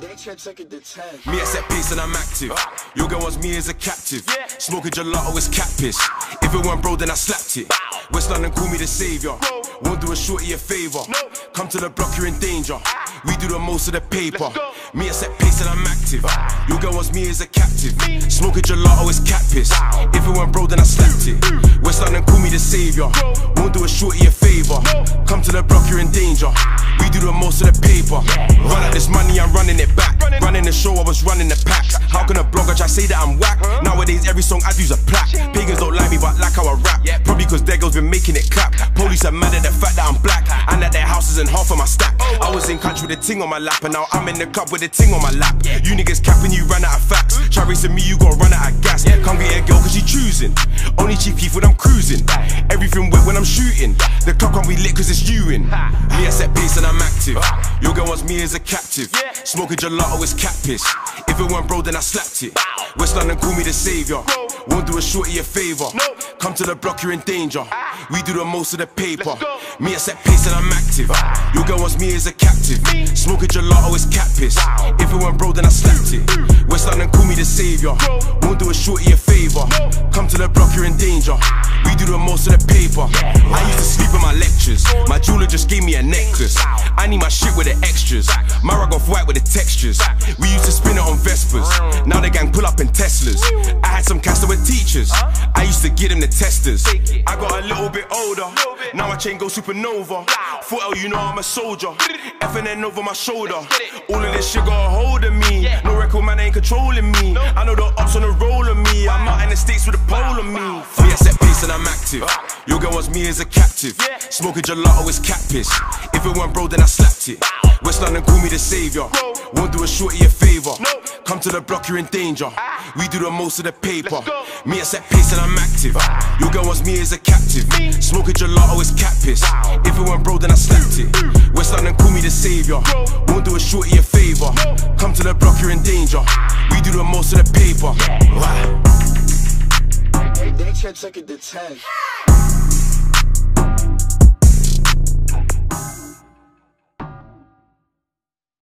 They try to take it to 10. Me, I set pace and I'm active. Your girl wants me as a captive. Smoking gelato is cat piss. If it weren't bro, then I slapped it. West London call me the savior. Won't do a shorty a favor. Come to the block, you're in danger. Ah. We do the most of the paper. Me, I set pace and I'm active. Ah. Your girl wants me as a captive. Smoking gelato is cat piss. If it weren't bro, then I slapped it. Mm. West London call me the savior. Won't do a shorty a favor. Come to the block, you're in danger. Ah. We do the most of the paper. Run out this money, I'm running it back. Running the show, I was running the packs. How can a blogger try say that I'm whack? Nowadays, every song I do's a plaque. Paigons don't like me, but like how I rap. Probably cause their been making it clap. Police are mad at the fact that I'm black. And that their house isn't half of my stack. I was in country with a ting on my lap, and now I'm in the club with a ting on my lap. You niggas capping, you ran out of facts. Try racing me, you gon' choosing. Only cheap beef when I'm cruising. Everything wet when I'm shooting. The club can't be lit cause it's you in. Me, I set pace and I'm active. Your girl wants me as a captive. Smoking gelato is cat piss. If it weren't bro, then I slapped it. West London call me the savior. Won't do a shorty a favor. Come to the block, you're in danger. We do the most of the paper. Me, I set pace and I'm active. Your girl wants me as a captive. Smoking gelato is cat piss. If it weren't bro, then I slapped it. West London call me the savior. Won't do a shorty a favor. Come to the block, you're in danger. We do the most of the paper. I used to sleep in my lectures. My jeweler just gave me a necklace. I need my shit with the extras. My rug off white with the textures. We used to spin it on Vespas. Now the gang pull up in Teslas. I had some cats with teachers. I used to get them the testers. I got a little bit older. Now my chain goes supernova. 4L, you know I'm a soldier. FNN over my shoulder. All of this shit got a hold of me. No record man ain't controlling me. I know the ops on the active. Your girl wants me as a captive. Smoking gelato is cat piss. If it weren't bro, then I slapped it. West London call me the savior. Won't do a shorty a favor. Come to the block, you're in danger. We do the most of the paper. Me, I set pace and I'm active. Your girl wants me as a captive. Smoking gelato is cat piss. If it weren't bro, then I slapped it. West London call me the savior. Won't do a shorty a favor. Come to the block, you're in danger. We do the most of the paper. It to 10.